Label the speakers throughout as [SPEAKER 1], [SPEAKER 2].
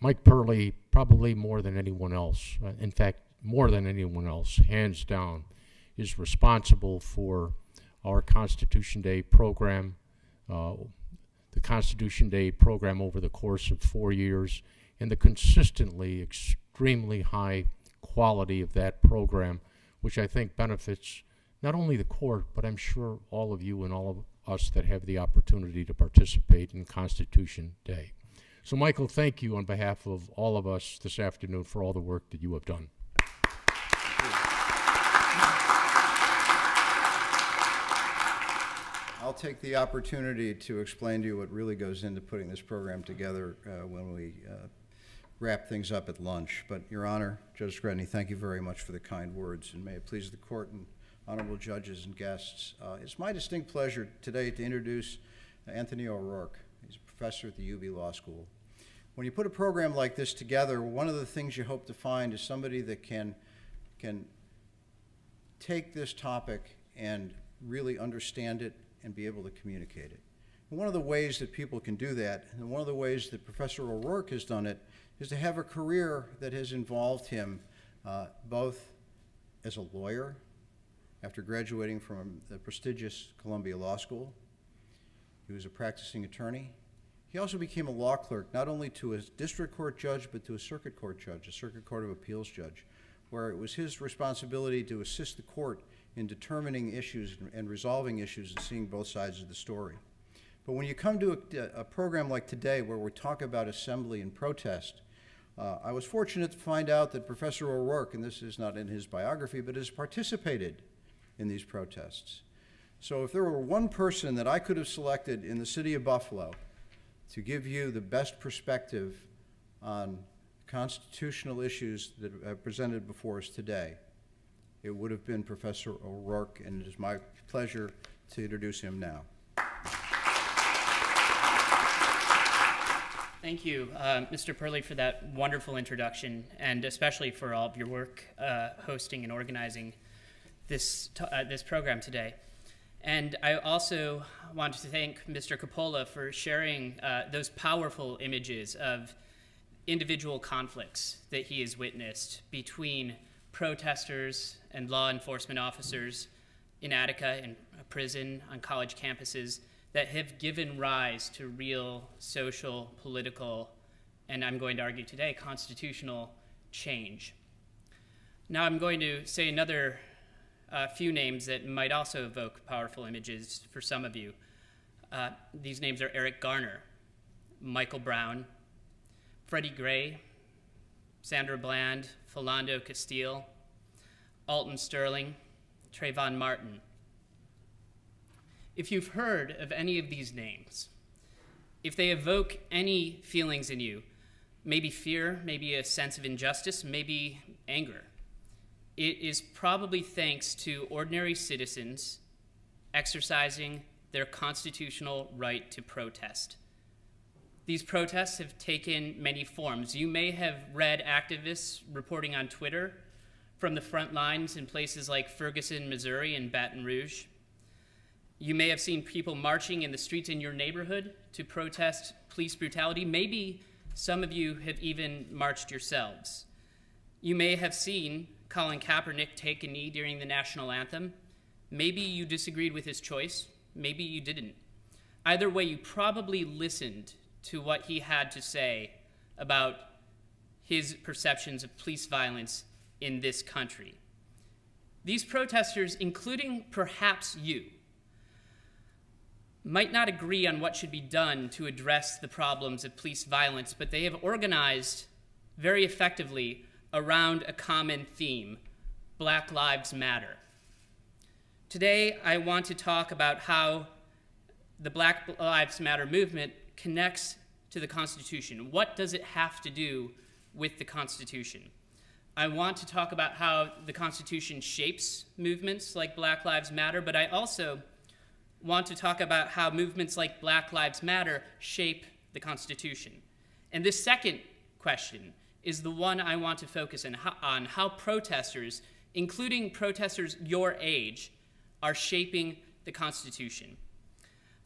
[SPEAKER 1] Mike Purley, probably more than anyone else, uh, in fact, more than anyone else, hands down, is responsible for our Constitution Day program, uh, the Constitution Day program over the course of four years, and the consistently extremely high quality of that program, which I think benefits not only the court, but I'm sure all of you and all of us that have the opportunity to participate in Constitution Day. So, Michael, thank you on behalf of all of us this afternoon for all the work that you have done.
[SPEAKER 2] I'll take the opportunity to explain to you what really goes into putting this program together uh, when we uh, wrap things up at lunch. But, Your Honor, Judge Skretny, thank you very much for the kind words, and may it please the court and honorable judges and guests. Uh, it's my distinct pleasure today to introduce Anthony O'Rourke. Professor at the UB Law School. When you put a program like this together, one of the things you hope to find is somebody that can, can take this topic and really understand it and be able to communicate it. And one of the ways that people can do that, and one of the ways that Professor O'Rourke has done it, is to have a career that has involved him uh, both as a lawyer after graduating from the prestigious Columbia Law School. He was a practicing attorney. He also became a law clerk, not only to a district court judge, but to a circuit court judge, a circuit court of appeals judge, where it was his responsibility to assist the court in determining issues and resolving issues and seeing both sides of the story. But when you come to a, a program like today where we talk about assembly and protest, uh, I was fortunate to find out that Professor O'Rourke, and this is not in his biography, but has participated in these protests. So if there were one person that I could have selected in the city of Buffalo to give you the best perspective on constitutional issues that are presented before us today, it would have been Professor O'Rourke, and it is my pleasure to introduce him now.
[SPEAKER 3] Thank you, uh, Mr. Purley, for that wonderful introduction, and especially for all of your work uh, hosting and organizing this, uh, this program today. And I also want to thank Mr. Coppola for sharing uh, those powerful images of individual conflicts that he has witnessed between protesters and law enforcement officers in Attica, in prison, on college campuses, that have given rise to real social, political, and I'm going to argue today, constitutional change. Now I'm going to say another uh, few names that might also evoke powerful images for some of you. Uh, these names are Eric Garner, Michael Brown, Freddie Gray, Sandra Bland, Philando Castile, Alton Sterling, Trayvon Martin, if you've heard of any of these names, if they evoke any feelings in you, maybe fear, maybe a sense of injustice, maybe anger, it is probably thanks to ordinary citizens exercising their constitutional right to protest. These protests have taken many forms. You may have read activists reporting on Twitter from the front lines in places like Ferguson, Missouri, and Baton Rouge. You may have seen people marching in the streets in your neighborhood to protest police brutality. Maybe some of you have even marched yourselves. You may have seen Colin Kaepernick take a knee during the national anthem. Maybe you disagreed with his choice. Maybe you didn't. Either way, you probably listened to what he had to say about his perceptions of police violence in this country. These protesters, including perhaps you, might not agree on what should be done to address the problems of police violence, but they have organized very effectively around a common theme Black Lives Matter. Today, I want to talk about how the Black Lives Matter movement connects to the Constitution. What does it have to do with the Constitution? I want to talk about how the Constitution shapes movements like Black Lives Matter, but I also want to talk about how movements like Black Lives Matter shape the Constitution. And this second question is the one I want to focus on how protesters, including protesters your age, are shaping the Constitution.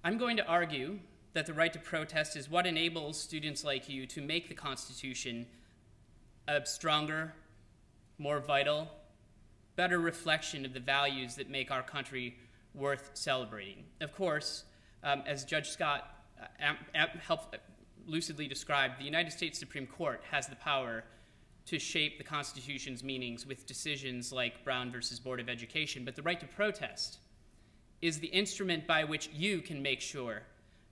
[SPEAKER 3] I'm going to argue that the right to protest is what enables students like you to make the Constitution a stronger, more vital, better reflection of the values that make our country worth celebrating. Of course, um, as Judge Scott uh, helped lucidly described, the United States Supreme Court has the power to shape the Constitution's meanings with decisions like Brown versus Board of Education, but the right to protest is the instrument by which you can make sure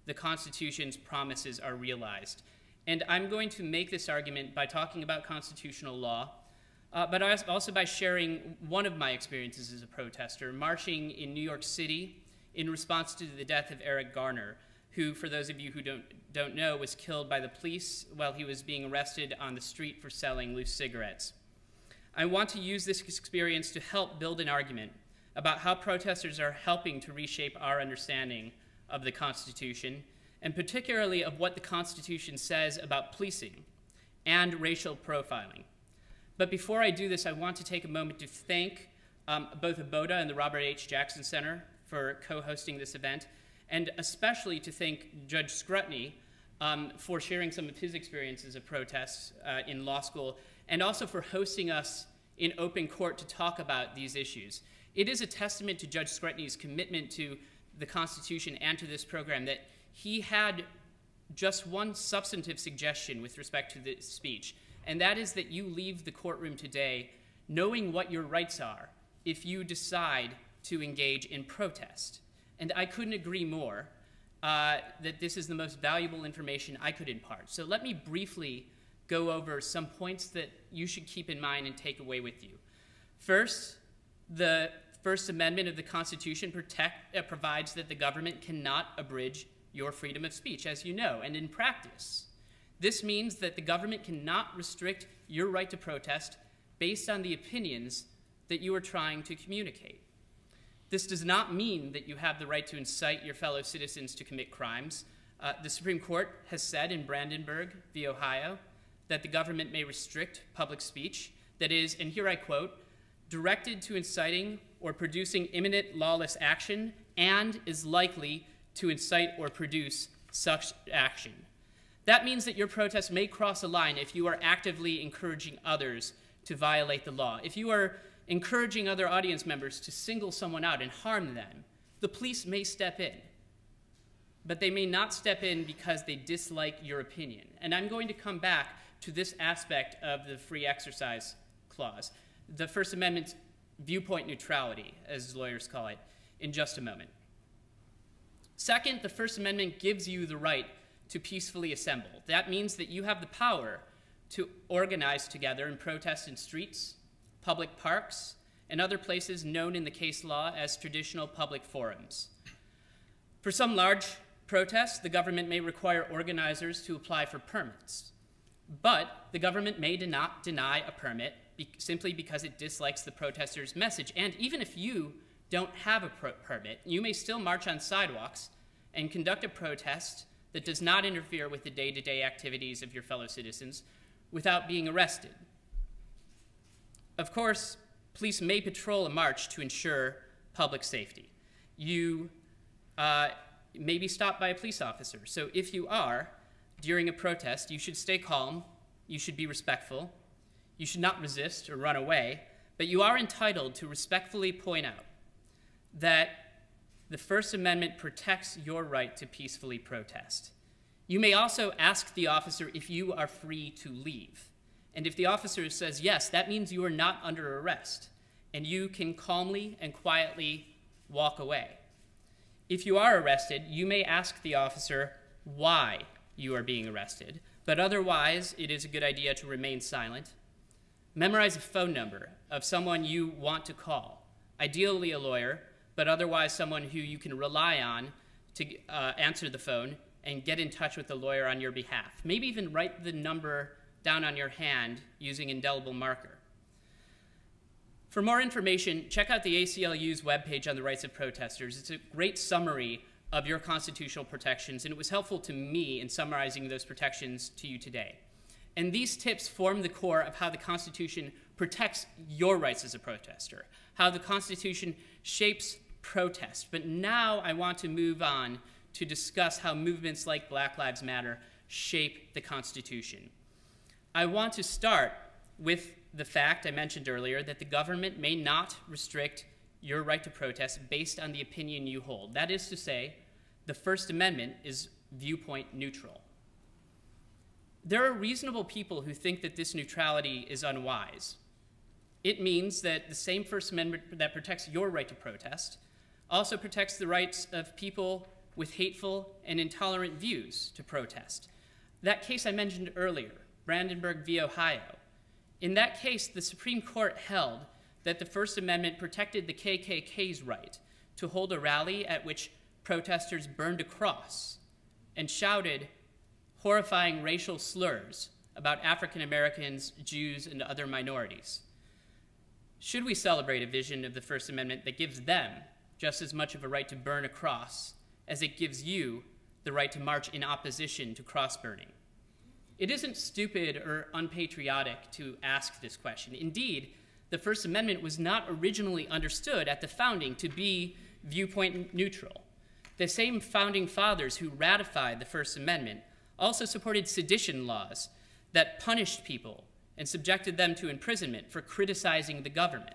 [SPEAKER 3] the Constitution's promises are realized. And I'm going to make this argument by talking about constitutional law, uh, but also by sharing one of my experiences as a protester, marching in New York City in response to the death of Eric Garner, who, for those of you who don't, don't know, was killed by the police while he was being arrested on the street for selling loose cigarettes. I want to use this experience to help build an argument about how protesters are helping to reshape our understanding of the Constitution, and particularly of what the Constitution says about policing and racial profiling. But before I do this, I want to take a moment to thank um, both ABOTA and the Robert H. Jackson Center for co hosting this event, and especially to thank Judge Skretny um, for sharing some of his experiences of protests uh, in law school, and also for hosting us in open court to talk about these issues. It is a testament to Judge Skretny's commitment to the Constitution and to this program that he had just one substantive suggestion with respect to the speech, and that is that you leave the courtroom today knowing what your rights are if you decide to engage in protest. And I couldn't agree more uh, that this is the most valuable information I could impart. So let me briefly go over some points that you should keep in mind and take away with you. First, the First Amendment of the Constitution protect, uh, provides that the government cannot abridge your freedom of speech, as you know. And in practice, this means that the government cannot restrict your right to protest based on the opinions that you are trying to communicate. This does not mean that you have the right to incite your fellow citizens to commit crimes. Uh, the Supreme Court has said in Brandenburg v. Ohio that the government may restrict public speech that is, and here I quote, directed to inciting or producing imminent lawless action and is likely to incite or produce such action. That means that your protest may cross a line if you are actively encouraging others to violate the law. If you are encouraging other audience members to single someone out and harm them, the police may step in. But they may not step in because they dislike your opinion. And I'm going to come back to this aspect of the free exercise clause. The First Amendment's viewpoint neutrality, as lawyers call it, in just a moment. Second, the First Amendment gives you the right to peacefully assemble. That means that you have the power to organize together and protest in streets, public parks, and other places known in the case law as traditional public forums. For some large protests, the government may require organizers to apply for permits. But the government may not deny a permit be simply because it dislikes the protester's message. And even if you don't have a permit, you may still march on sidewalks and conduct a protest that does not interfere with the day to day activities of your fellow citizens without being arrested. Of course, police may patrol a march to ensure public safety. You uh, may be stopped by a police officer. So if you are, during a protest, you should stay calm, you should be respectful, you should not resist or run away, but you are entitled to respectfully point out that the First Amendment protects your right to peacefully protest. You may also ask the officer if you are free to leave. And if the officer says yes, that means you are not under arrest, and you can calmly and quietly walk away. If you are arrested, you may ask the officer why you are being arrested, but otherwise, it is a good idea to remain silent Memorize a phone number of someone you want to call, ideally a lawyer, but otherwise someone who you can rely on to uh, answer the phone and get in touch with the lawyer on your behalf. Maybe even write the number down on your hand using indelible marker. For more information, check out the ACLU's webpage on the rights of protesters. It's a great summary of your constitutional protections, and it was helpful to me in summarizing those protections to you today. And these tips form the core of how the Constitution protects your rights as a protester, how the Constitution shapes protest. But now I want to move on to discuss how movements like Black Lives Matter shape the Constitution. I want to start with the fact I mentioned earlier that the government may not restrict your right to protest based on the opinion you hold. That is to say, the First Amendment is viewpoint neutral. There are reasonable people who think that this neutrality is unwise. It means that the same First Amendment that protects your right to protest also protects the rights of people with hateful and intolerant views to protest. That case I mentioned earlier, Brandenburg v. Ohio, in that case, the Supreme Court held that the First Amendment protected the KKK's right to hold a rally at which protesters burned a cross and shouted horrifying racial slurs about African Americans, Jews, and other minorities. Should we celebrate a vision of the First Amendment that gives them just as much of a right to burn a cross as it gives you the right to march in opposition to cross burning? It isn't stupid or unpatriotic to ask this question. Indeed, the First Amendment was not originally understood at the founding to be viewpoint neutral. The same founding fathers who ratified the First Amendment also supported sedition laws that punished people and subjected them to imprisonment for criticizing the government.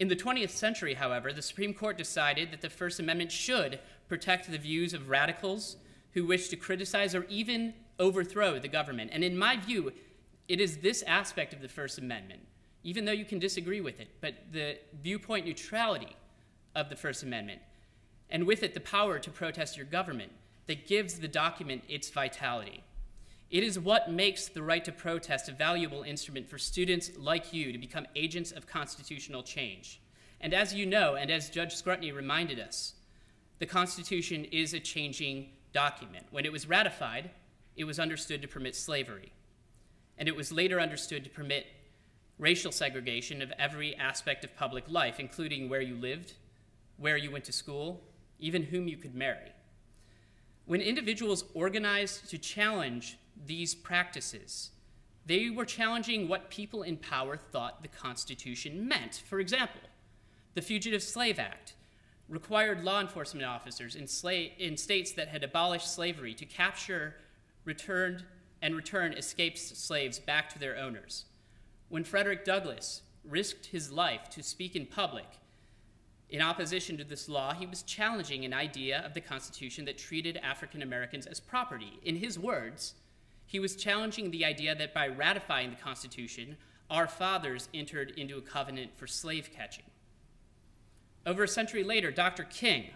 [SPEAKER 3] In the 20th century, however, the Supreme Court decided that the First Amendment should protect the views of radicals who wish to criticize or even overthrow the government. And in my view, it is this aspect of the First Amendment, even though you can disagree with it, but the viewpoint neutrality of the First Amendment, and with it the power to protest your government, that gives the document its vitality. It is what makes the right to protest a valuable instrument for students like you to become agents of constitutional change. And as you know, and as Judge Skretny reminded us, the Constitution is a changing document. When it was ratified, it was understood to permit slavery. And it was later understood to permit racial segregation of every aspect of public life, including where you lived, where you went to school, even whom you could marry. When individuals organized to challenge these practices, they were challenging what people in power thought the Constitution meant. For example, the Fugitive Slave Act required law enforcement officers in, in states that had abolished slavery to capture returned and return escaped slaves back to their owners. When Frederick Douglass risked his life to speak in public in opposition to this law, he was challenging an idea of the Constitution that treated African Americans as property. In his words, he was challenging the idea that by ratifying the Constitution, our fathers entered into a covenant for slave catching. Over a century later, Dr. King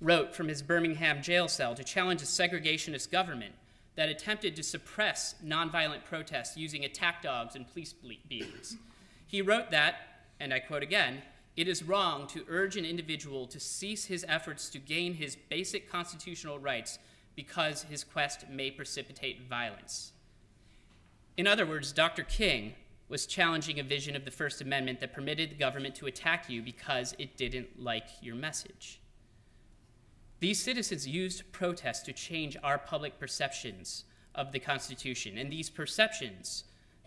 [SPEAKER 3] wrote from his Birmingham jail cell to challenge a segregationist government that attempted to suppress nonviolent protests using attack dogs and police beatings. He wrote that, and I quote again, it is wrong to urge an individual to cease his efforts to gain his basic constitutional rights because his quest may precipitate violence. In other words, Dr. King was challenging a vision of the First Amendment that permitted the government to attack you because it didn't like your message. These citizens used protests to change our public perceptions of the Constitution, and these perceptions,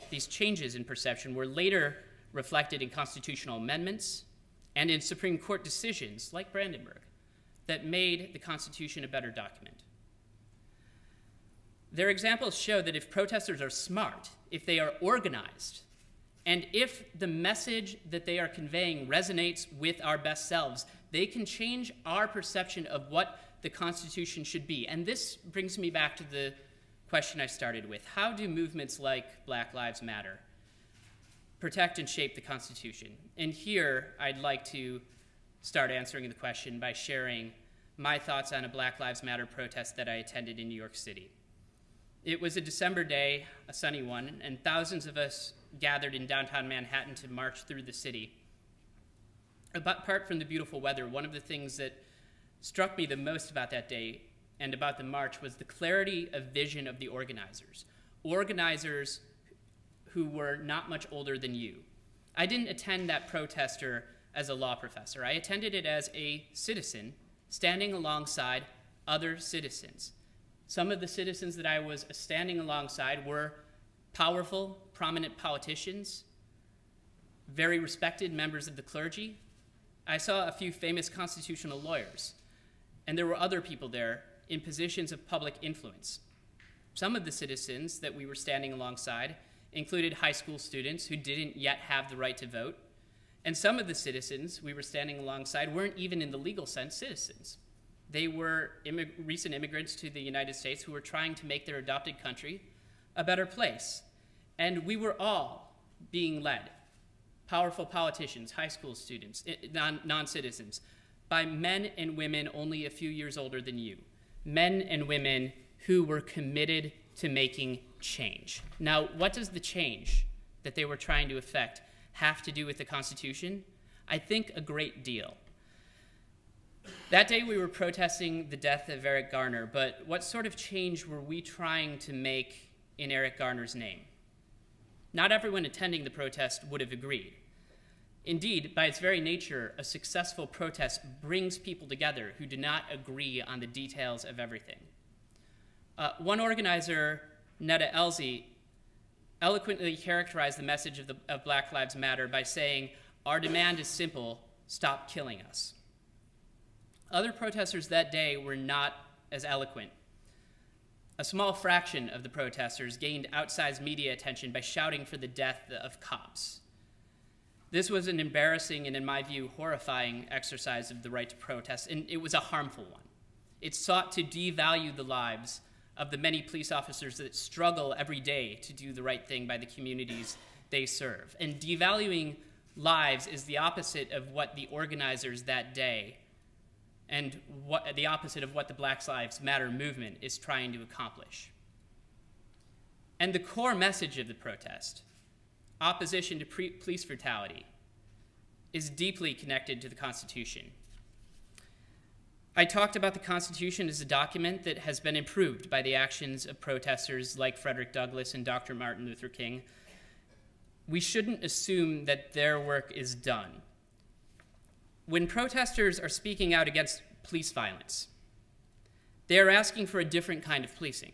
[SPEAKER 3] these changes in perception, were later reflected in constitutional amendments and in Supreme Court decisions like Brandenburg that made the Constitution a better document. Their examples show that if protesters are smart, if they are organized, and if the message that they are conveying resonates with our best selves, they can change our perception of what the Constitution should be. And this brings me back to the question I started with How do movements like Black Lives Matter protect and shape the Constitution? And here I'd like to start answering the question by sharing my thoughts on a Black Lives Matter protest that I attended in New York City. It was a December day, a sunny one, and thousands of us gathered in downtown Manhattan to march through the city apart from the beautiful weather, one of the things that struck me the most about that day and about the march was the clarity of vision of the organizers. Organizers who were not much older than you. I didn't attend that protester as a law professor. I attended it as a citizen standing alongside other citizens. Some of the citizens that I was standing alongside were powerful, prominent politicians, very respected members of the clergy, I saw a few famous constitutional lawyers. and there were other people there in positions of public influence. Some of the citizens that we were standing alongside included high school students who didn't yet have the right to vote, and some of the citizens we were standing alongside weren't even in the legal sense citizens. They were immig- recent immigrants to the United States who were trying to make their adopted country a better place. And we were all being led, powerful politicians, high school students, non citizens, by men and women only a few years older than you. Men and women who were committed to making change. Now, what does the change that they were trying to effect have to do with the Constitution? I think a great deal. That day we were protesting the death of Eric Garner, but what sort of change were we trying to make in Eric Garner's name? Not everyone attending the protest would have agreed. Indeed, by its very nature, a successful protest brings people together who do not agree on the details of everything. Uh, one organizer, Netta Elzie, eloquently characterized the message of, the, of Black Lives Matter by saying, Our demand is simple stop killing us. Other protesters that day were not as eloquent. A small fraction of the protesters gained outsized media attention by shouting for the death of cops. This was an embarrassing and, in my view, horrifying exercise of the right to protest, and it was a harmful one. It sought to devalue the lives of the many police officers that struggle every day to do the right thing by the communities they serve. And devaluing lives is the opposite of what the organizers that day and what, the opposite of what the Black Lives Matter movement is trying to accomplish. And the core message of the protest, opposition to police brutality, is deeply connected to the Constitution. I talked about the Constitution as a document that has been improved by the actions of protesters like Frederick Douglass and Dr. Martin Luther King. We shouldn't assume that their work is done when protesters are speaking out against police violence, they are asking for a different kind of policing.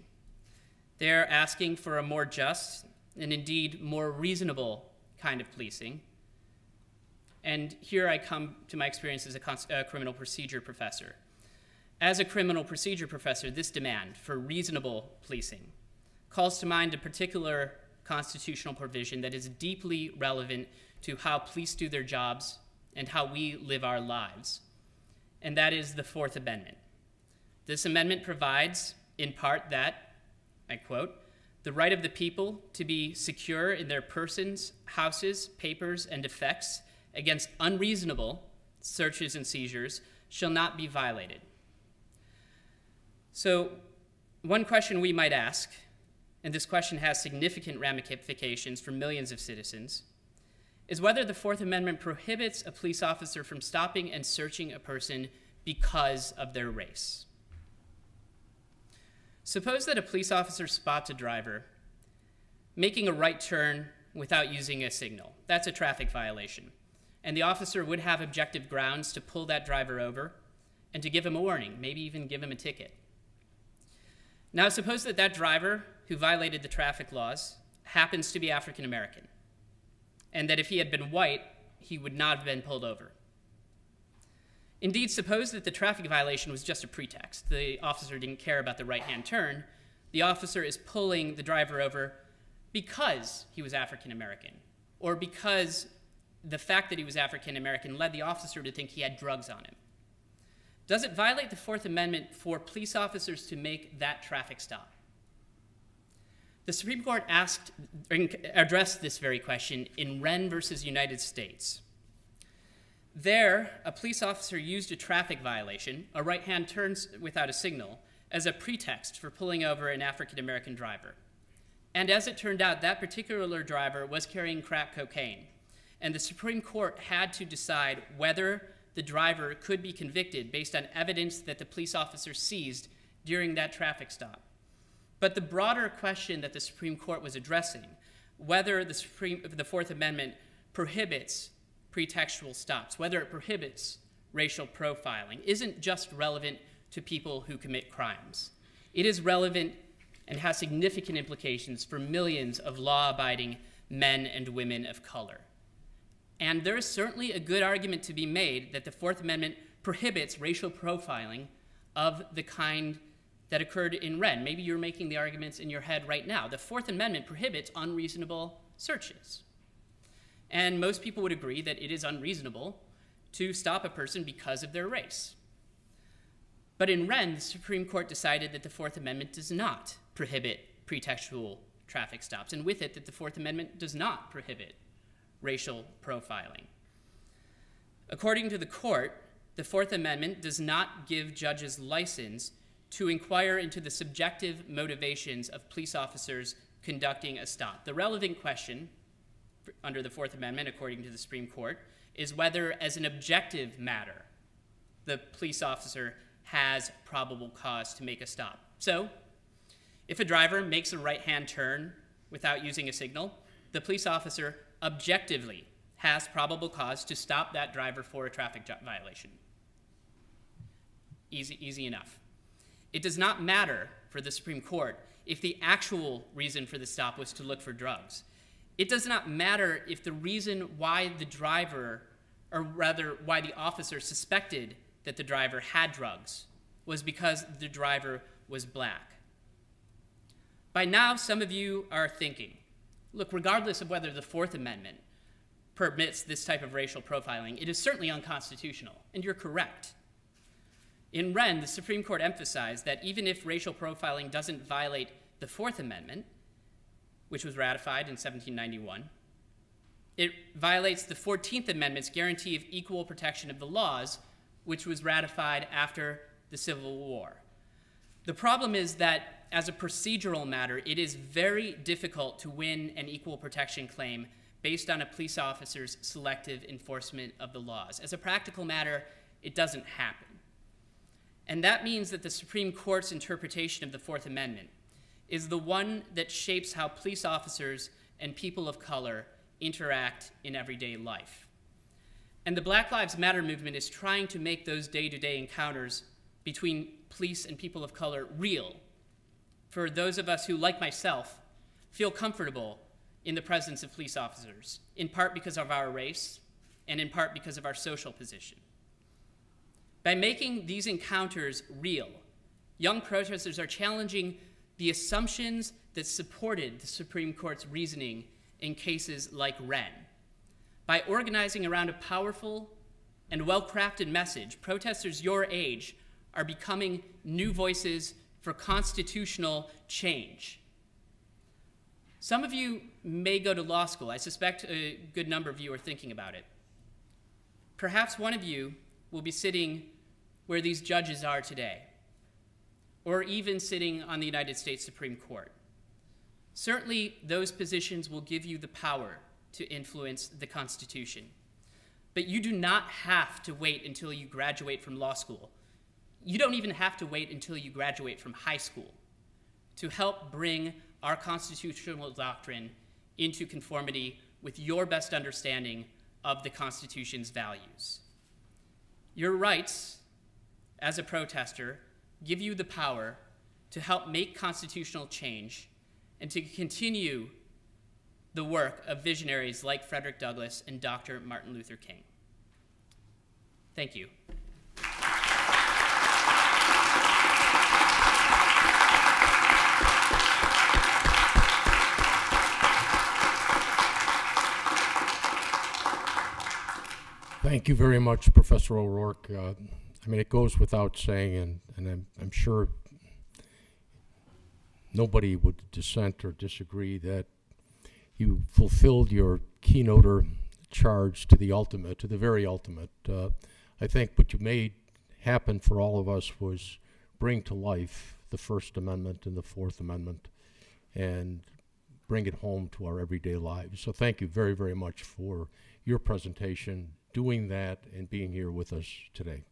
[SPEAKER 3] They are asking for a more just and indeed more reasonable kind of policing. And here I come to my experience as a, a criminal procedure professor. As a criminal procedure professor, this demand for reasonable policing calls to mind a particular constitutional provision that is deeply relevant to how police do their jobs and how we live our lives, and that is the Fourth Amendment. This amendment provides, in part, that, I quote, the right of the people to be secure in their persons, houses, papers, and effects against unreasonable searches and seizures shall not be violated. So, one question we might ask, and this question has significant ramifications for millions of citizens, is whether the Fourth Amendment prohibits a police officer from stopping and searching a person because of their race. Suppose that a police officer spots a driver making a right turn without using a signal. That's a traffic violation. And the officer would have objective grounds to pull that driver over and to give him a warning, maybe even give him a ticket. Now, suppose that that driver who violated the traffic laws happens to be African American and that if he had been white, he would not have been pulled over. Indeed, suppose that the traffic violation was just a pretext. The officer didn't care about the right hand turn. The officer is pulling the driver over because he was African American, or because the fact that he was African American led the officer to think he had drugs on him. Does it violate the Fourth Amendment for police officers to make that traffic stop? The Supreme Court asked, addressed this very question in Whren versus United States. There, a police officer used a traffic violation, a right hand turn without a signal, as a pretext for pulling over an African American driver. And as it turned out, that particular driver was carrying crack cocaine. And the Supreme Court had to decide whether the driver could be convicted based on evidence that the police officer seized during that traffic stop. But the broader question that the Supreme Court was addressing, whether the, Supreme, the Fourth Amendment prohibits pretextual stops, whether it prohibits racial profiling, isn't just relevant to people who commit crimes. It is relevant and has significant implications for millions of law abiding men and women of color. And there is certainly a good argument to be made that the Fourth Amendment prohibits racial profiling of the kind that occurred in Whren. Maybe you're making the arguments in your head right now. The Fourth Amendment prohibits unreasonable searches. And most people would agree that it is unreasonable to stop a person because of their race. But in Whren, the Supreme Court decided that the Fourth Amendment does not prohibit pretextual traffic stops, and with it, that the Fourth Amendment does not prohibit racial profiling. According to the court, the Fourth Amendment does not give judges license to inquire into the subjective motivations of police officers conducting a stop. The relevant question under the Fourth Amendment, according to the Supreme Court, is whether, as an objective matter, the police officer has probable cause to make a stop. So, if a driver makes a right hand turn without using a signal, the police officer objectively has probable cause to stop that driver for a traffic violation. Easy, easy enough. It does not matter for the Supreme Court if the actual reason for the stop was to look for drugs. It does not matter if the reason why the driver, or rather, why the officer suspected that the driver had drugs was because the driver was black. By now, some of you are thinking look, regardless of whether the Fourth Amendment permits this type of racial profiling, it is certainly unconstitutional, and you're correct. In Whren, the Supreme Court emphasized that even if racial profiling doesn't violate the Fourth Amendment, which was ratified in 1791, it violates the 14th Amendment's guarantee of equal protection of the laws, which was ratified after the Civil War. The problem is that, as a procedural matter, it is very difficult to win an equal protection claim based on a police officer's selective enforcement of the laws. As a practical matter, it doesn't happen. And that means that the Supreme Court's interpretation of the Fourth Amendment is the one that shapes how police officers and people of color interact in everyday life. And the Black Lives Matter movement is trying to make those day to day encounters between police and people of color real for those of us who, like myself, feel comfortable in the presence of police officers, in part because of our race and in part because of our social position. By making these encounters real, young protesters are challenging the assumptions that supported the Supreme Court's reasoning in cases like Whren. By organizing around a powerful and well crafted message, protesters your age are becoming new voices for constitutional change. Some of you may go to law school. I suspect a good number of you are thinking about it. Perhaps one of you will be sitting where these judges are today, or even sitting on the United States Supreme Court. Certainly, those positions will give you the power to influence the Constitution. But you do not have to wait until you graduate from law school. You don't even have to wait until you graduate from high school to help bring our constitutional doctrine into conformity with your best understanding of the Constitution's values. Your rights as a protester give you the power to help make constitutional change and to continue the work of visionaries like Frederick Douglass and Dr. Martin Luther King. Thank you.
[SPEAKER 1] Thank you very much, Professor O'Rourke. Uh, I mean, it goes without saying, and, and I'm, I'm sure nobody would dissent or disagree that you fulfilled your keynoter charge to the ultimate, to the very ultimate. Uh, I think what you made happen for all of us was bring to life the First Amendment and the Fourth Amendment and bring it home to our everyday lives. So thank you very, very much for your presentation, doing that, and being here with us today.